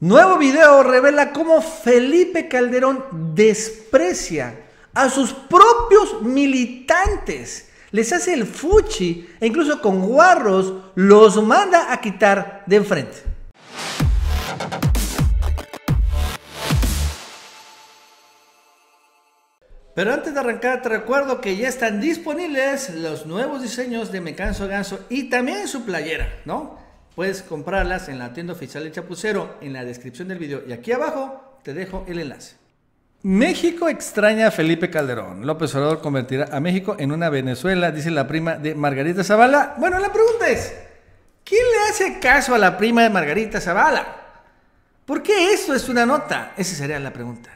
Nuevo video revela cómo Felipe Calderón desprecia a sus propios militantes. Les hace el fuchi e incluso con guarros los manda a quitar de enfrente. Pero antes de arrancar, te recuerdo que ya están disponibles los nuevos diseños de Me Canso Ganso y también su playera, ¿no? Puedes comprarlas en la tienda oficial de Chapucero, en la descripción del video y aquí abajo te dejo el enlace. México extraña a Felipe Calderón. López Obrador convertirá a México en una Venezuela, dice la prima de Margarita Zavala. Bueno, la pregunta es, ¿quién le hace caso a la prima de Margarita Zavala? ¿Por qué esto es una nota? Esa sería la pregunta.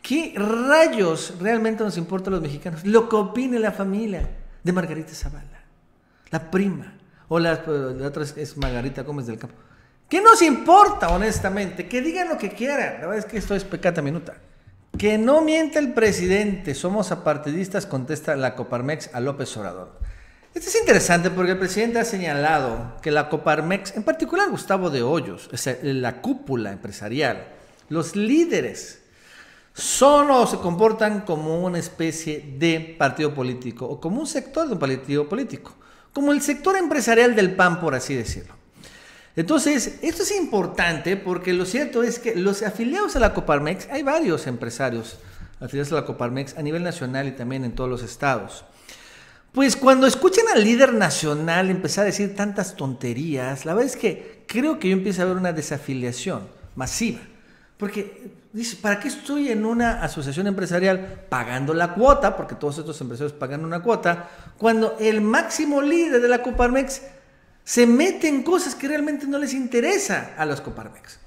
¿Qué rayos realmente nos importa a los mexicanos? Lo que opine la familia de Margarita Zavala, la prima, o la, otra es, Margarita Gómez del Campo. ¿Qué nos importa, honestamente? Que digan lo que quieran. La verdad es que esto es pecata minuta. Que no miente el presidente, somos apartidistas, contesta la Coparmex a López Obrador. Esto es interesante porque el presidente ha señalado que la Coparmex, en particular Gustavo de Hoyos, la cúpula empresarial, los líderes son o se comportan como una especie de partido político o como un sector de un partido político, como el sector empresarial del PAN, por así decirlo. Entonces, esto es importante porque lo cierto es que los afiliados a la Coparmex, hay varios empresarios afiliados a la Coparmex a nivel nacional y también en todos los estados. Pues cuando escuchan al líder nacional empezar a decir tantas tonterías, la verdad es que creo que yo empiezo a ver una desafiliación masiva. Porque dice, ¿para qué estoy en una asociación empresarial pagando la cuota? Porque todos estos empresarios pagan una cuota, cuando el máximo líder de la Coparmex se mete en cosas que realmente no les interesa a los Coparmex.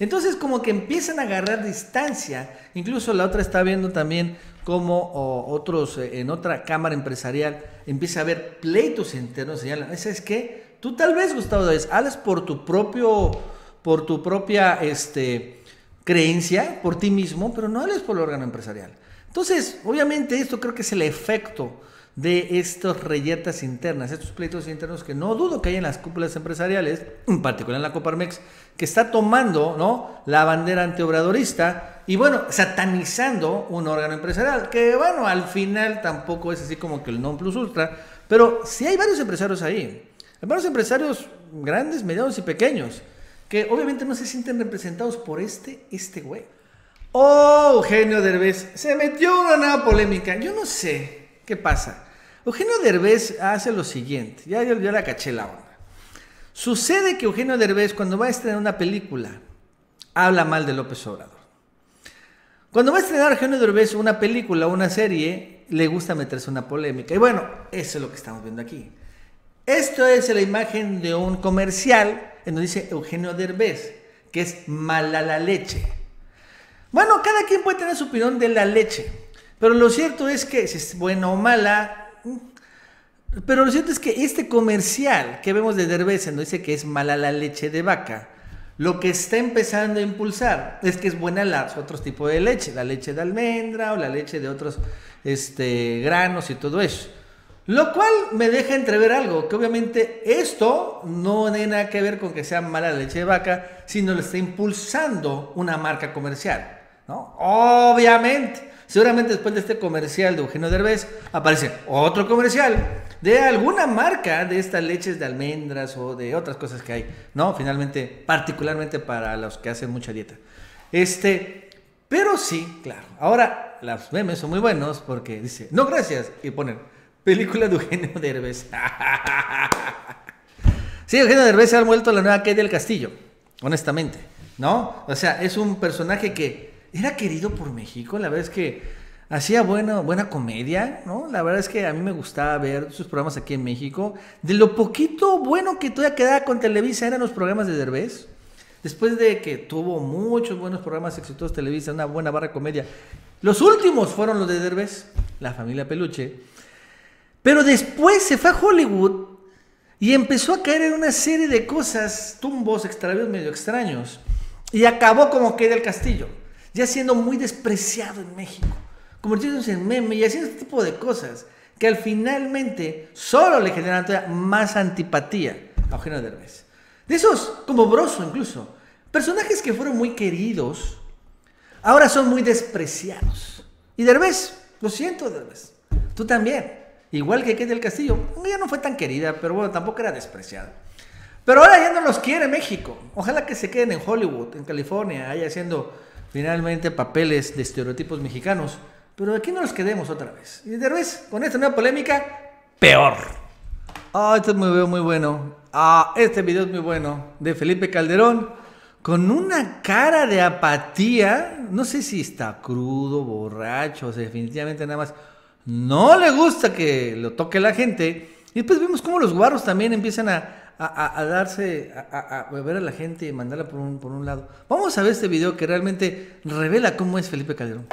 Entonces como que empiezan a agarrar distancia, incluso la otra está viendo también como otros eh, en otra cámara empresarial empieza a haber pleitos internos, señalan, es que tú tal vez Gustavo hablas por tu propio, por tu propia, este, creencia por ti mismo, pero no hables por el órgano empresarial. Entonces, obviamente esto creo que es el efecto de estas reyertas internas, estos pleitos internos que no dudo que hay en las cúpulas empresariales, en particular en la Coparmex, que está tomando ¿no? la bandera antiobradorista y bueno, satanizando un órgano empresarial, que bueno, al final tampoco es así como que el non plus ultra, pero sí hay varios empresarios ahí, hay varios empresarios grandes, medianos y pequeños, que obviamente no se sienten representados por este, este güey. Oh, Eugenio Derbez, se metió una nueva polémica. Yo no sé qué pasa. Eugenio Derbez hace lo siguiente, ya yo, la caché la onda. Sucede que Eugenio Derbez cuando va a estrenar una película, habla mal de López Obrador. Cuando va a estrenar Eugenio Derbez una película o una serie, le gusta meterse una polémica. Y bueno, eso es lo que estamos viendo aquí. Esto es la imagen de un comercial en donde dice Eugenio Derbez, que es mala la leche. Bueno, cada quien puede tener su opinión de la leche, pero lo cierto es que si es buena o mala, mm, pero lo cierto es que este comercial que vemos de Derbez, en donde dice que es mala la leche de vaca, lo que está empezando a impulsar es que es buena los otros tipos de leche, la leche de almendra o la leche de otros este, granos y todo eso. Lo cual me deja entrever algo, que obviamente esto no tiene nada que ver con que sea mala la leche de vaca, sino le está impulsando una marca comercial, ¿no? Obviamente. Seguramente después de este comercial de Eugenio Derbez aparece otro comercial de alguna marca de estas leches de almendras o de otras cosas que hay, ¿no? Finalmente, particularmente para los que hacen mucha dieta. Este, pero sí, claro. Ahora, los memes son muy buenos porque dice, no gracias, y ponen, Película de Eugenio Derbez. sí, Eugenio Derbez se ha vuelto la nueva Kate del Castillo, honestamente, ¿no? O sea, es un personaje que era querido por México, la verdad es que hacía buena, buena comedia, ¿no? La verdad es que a mí me gustaba ver sus programas aquí en México. De lo poquito bueno que todavía quedaba con Televisa eran los programas de Derbez. Después de que tuvo muchos buenos programas exitosos Televisa, una buena barra comedia. Los últimos fueron los de Derbez, La Familia Peluche. Pero después se fue a Hollywood y empezó a caer en una serie de cosas, tumbos, extravíos medio extraños. Y acabó como que del castillo, ya siendo muy despreciado en México, convirtiéndose en meme y haciendo este tipo de cosas que al finalmente solo le generan más antipatía a Eugenio Derbez. De esos, como Broso incluso, Personajes que fueron muy queridos, ahora son muy despreciados. Y Derbez, lo siento Derbez, tú también. Igual que Kate del Castillo, ya no fue tan querida, pero bueno, tampoco era despreciada. Pero ahora ya no los quiere México. Ojalá que se queden en Hollywood, en California, ahí haciendo finalmente papeles de estereotipos mexicanos. Pero aquí no nos quedemos otra vez. Y Derbez, con esta nueva polémica, peor. Ah, este es muy, muy bueno. Ah, este video es muy bueno. De Felipe Calderón. Con una cara de apatía. No sé si está crudo, borracho, o sea, definitivamente nada más. No le gusta que lo toque la gente. Y después vemos cómo los guarros también empiezan a, a, darse, a, a, ver a la gente y mandarla por un, por un lado. Vamos a ver este video que realmente revela cómo es Felipe Calderón.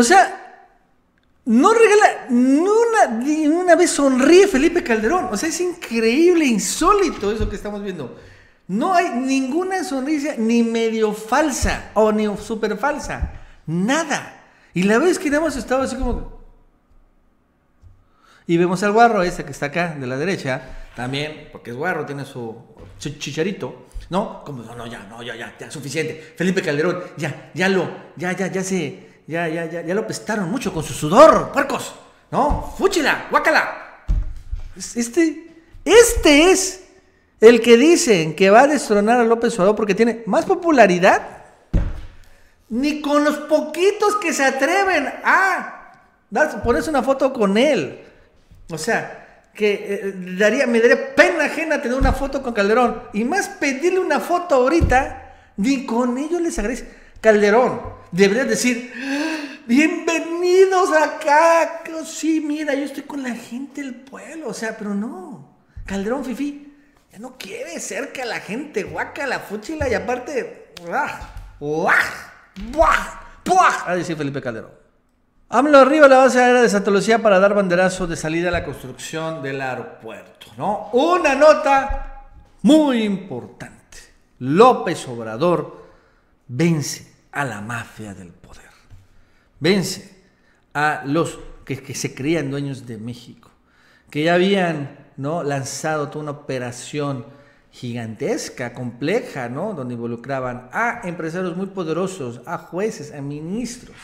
O sea, no regala ni una, vez sonríe Felipe Calderón. O sea, es increíble, insólito eso que estamos viendo. No hay ninguna sonrisa ni medio falsa o ni súper falsa. Nada. Y la vez que hemos estado así como... Y vemos al guarro ese que está acá, de la derecha, también, porque es guarro, tiene su chicharito, ¿no? Como, no, no, ya, no, ya, ya, ya, suficiente. Felipe Calderón, ya, ya lo, ya, ya, ya se, ya, ya, ya, ya lo pestaron mucho con su sudor, puercos. No, fúchila, guácala. Este, este es el que dicen que va a destronar a López Obrador porque tiene más popularidad. Ni con los poquitos que se atreven a ponerse una foto con él. O sea, que eh, daría, me daría pena ajena tener una foto con Calderón. Y más pedirle una foto ahorita, ni con ellos les agradece. Calderón, deberías decir, bienvenidos acá. Sí, mira, yo estoy con la gente del pueblo, o sea, pero no. Calderón Fifi ya no quiere cerca a la gente, guaca, la fuchila y aparte, ¡buah! ¡buah! ¡buah! ¡buah! A decir Felipe Calderón. AMLO arriba la base aérea de Santa Lucía para dar banderazo de salida a la construcción del aeropuerto, ¿no? Una nota muy importante. López Obrador vence a la mafia del poder. Vence a los que, se creían dueños de México, que ya habían ¿no? lanzado toda una operación gigantesca, compleja, ¿no? donde involucraban a empresarios muy poderosos, a jueces, a ministros,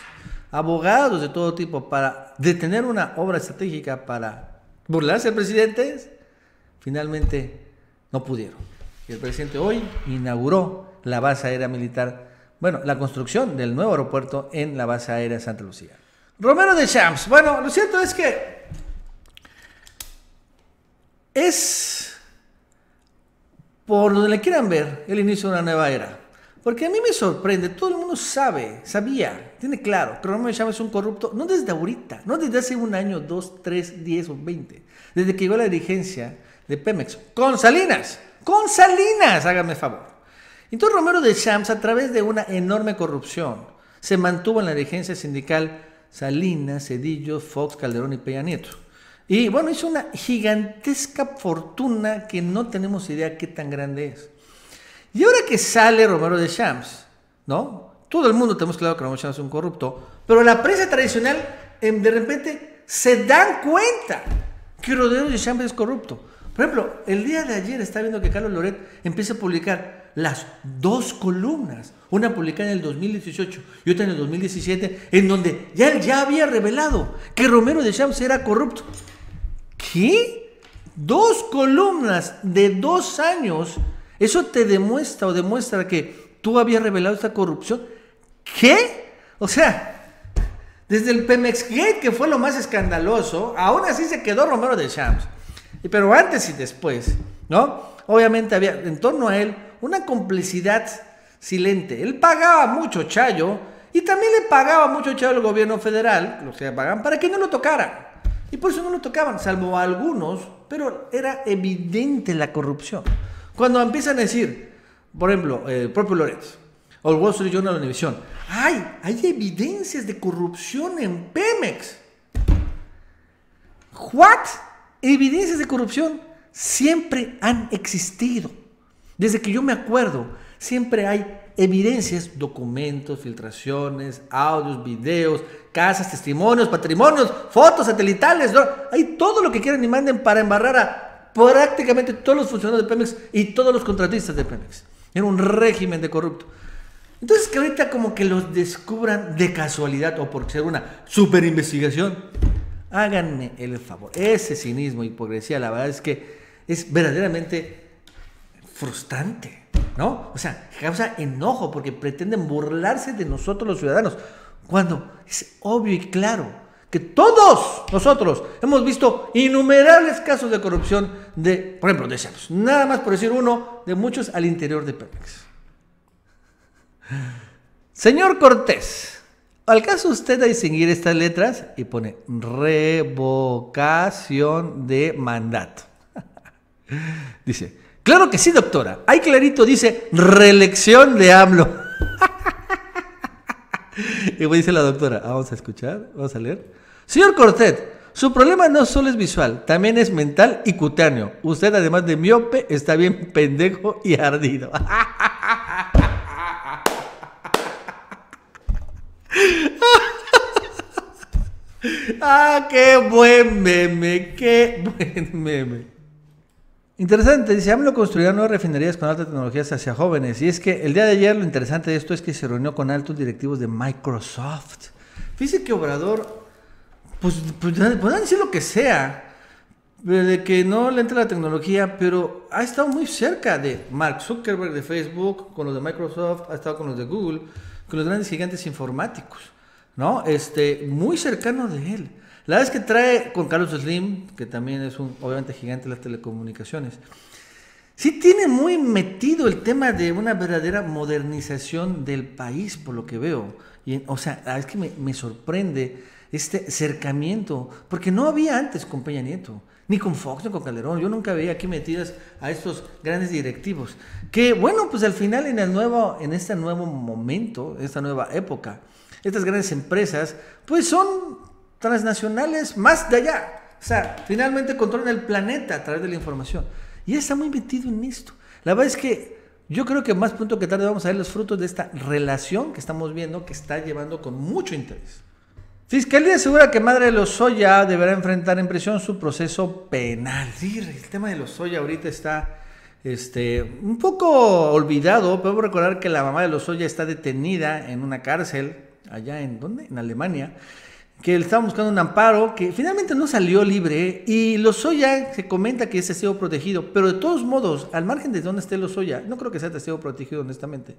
abogados de todo tipo para detener una obra estratégica para burlarse del presidente, finalmente no pudieron. Y el presidente hoy inauguró la base aérea militar bueno, la construcción del nuevo aeropuerto en la base aérea Santa Lucía. Romero de Champs. Bueno, lo cierto es que es, por donde le quieran ver, el inicio de una nueva era. Porque a mí me sorprende, todo el mundo sabe, sabía, tiene claro que Romero de Champs es un corrupto, no desde ahorita, no desde hace un año, dos, tres, diez o veinte, desde que llegó a la dirigencia de Pemex, con Salinas, con Salinas, hágame favor. Entonces Romero de Champs, a través de una enorme corrupción, se mantuvo en la dirigencia sindical Salinas, Cedillo, Fox, Calderón y Peña Nieto. Y bueno, hizo una gigantesca fortuna que no tenemos idea qué tan grande es. Y ahora que sale Romero de Champs, ¿no? Todo el mundo tenemos claro que Romero de Champs es un corrupto, pero la prensa tradicional em, de repente se dan cuenta que Romero de Champs es corrupto. Por ejemplo, el día de ayer está viendo que Carlos Loret empieza a publicar las dos columnas, una publicada en el 2018 y otra en el 2017, en donde ya él ya había revelado que Romero de Champs era corrupto. ¿Qué? Dos columnas de dos años. Eso te demuestra o demuestra que tú habías revelado esta corrupción. ¿Qué? O sea, Desde el Pemex Gate, que fue lo más escandaloso, aún así se quedó Romero de Champs. Pero antes y después, ¿no? Obviamente había en torno a él una complicidad silente. Él pagaba mucho Chayo y también le pagaba mucho Chayo al gobierno federal, lo que pagaban, para que no lo tocara. Y por eso no lo tocaban, salvo algunos, pero era evidente la corrupción. Cuando empiezan a decir, por ejemplo, el propio Lorenz, o el Wall Street Journal la Univisión, ¡ay! Hay evidencias de corrupción en Pemex. ¿What? Evidencias de corrupción siempre han existido. Desde que yo me acuerdo, siempre hay evidencias, documentos, filtraciones, audios, videos, casas, testimonios, patrimonios, fotos satelitales, hay todo lo que quieran y manden para embarrar a prácticamente todos los funcionarios de Pemex y todos los contratistas de Pemex. Era un régimen de corrupto. Entonces que ahorita como que los descubran de casualidad o por ser una super investigación, háganme el favor. Ese cinismo, hipocresía, la verdad es que es verdaderamente frustrante, ¿no? O sea, causa enojo porque pretenden burlarse de nosotros los ciudadanos, cuando es obvio y claro que todos nosotros hemos visto innumerables casos de corrupción de, por ejemplo, de Nada más por decir uno de muchos al interior de Pemex. Señor Cortés, ¿alcanza usted a distinguir estas letras? Y pone revocación de mandato. dice, claro que sí, doctora. Ahí clarito dice reelección de AMLO. y dice la doctora, vamos a escuchar, vamos a leer. Señor Cortés, su problema no solo es visual, también es mental y cutáneo. Usted, además de miope, está bien pendejo y ardido. ah, qué buen meme, qué buen meme. Interesante, dice, AMLO construirá nuevas refinerías con altas tecnologías hacia jóvenes. Y es que el día de ayer lo interesante de esto es que se reunió con altos directivos de Microsoft. Fíjese que Obrador, pues, pues podrán decir lo que sea, de que no le entra la tecnología, pero ha estado muy cerca de Mark Zuckerberg de Facebook, con los de Microsoft, ha estado con los de Google con los grandes gigantes informáticos, ¿no? Este, muy cercano de él. La es que trae con Carlos Slim, que también es un, obviamente, gigante de las telecomunicaciones, sí tiene muy metido el tema de una verdadera modernización del país, por lo que veo. Y, o sea, es que me, me sorprende este acercamiento, porque no había antes con Peña Nieto ni con Fox ni con Calderón. Yo nunca veía aquí metidas a estos grandes directivos. Que bueno, pues al final en, el nuevo, en este nuevo momento, esta nueva época, estas grandes empresas, pues son transnacionales más de allá. O sea, finalmente controlan el planeta a través de la información. Y está muy metido en esto. La verdad es que yo creo que más pronto que tarde vamos a ver los frutos de esta relación que estamos viendo que está llevando con mucho interés. Fiscalía asegura que Madre de Lozoya deberá enfrentar en prisión su proceso penal. Sí, el tema de Lozoya ahorita está este, un poco olvidado. Podemos recordar que la mamá de Lozoya está detenida en una cárcel allá en ¿dónde? En Alemania. Que le estaban buscando un amparo que finalmente no salió libre y Lozoya se comenta que es testigo protegido, pero de todos modos, al margen de donde esté Lozoya, no creo que sea testigo protegido honestamente.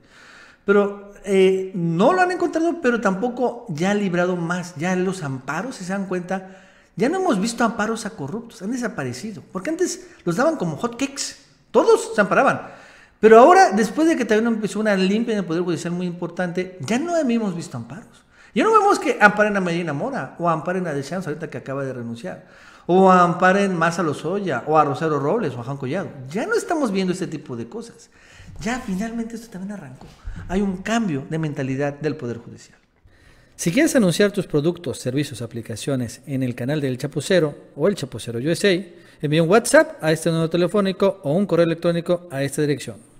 Pero eh, no lo han encontrado, pero tampoco ya ha librado más. Ya los amparos, si se dan cuenta, ya no hemos visto amparos a corruptos, han desaparecido. Porque antes los daban como hot cakes, todos se amparaban. Pero ahora, después de que también empezó una limpia en el Poder Judicial muy importante, ya no hemos visto amparos. Ya no vemos que amparen a Medina Mora o amparen a Deschamps ahorita que acaba de renunciar. O amparen más a Lozoya o a Rosario Robles o a Juan Collado. Ya no estamos viendo este tipo de cosas. Ya finalmente esto también arrancó. Hay un cambio de mentalidad del Poder Judicial. Si quieres anunciar tus productos, servicios, aplicaciones en el canal del Chapucero o el Chapucero USA, envía un WhatsApp a este número telefónico o un correo electrónico a esta dirección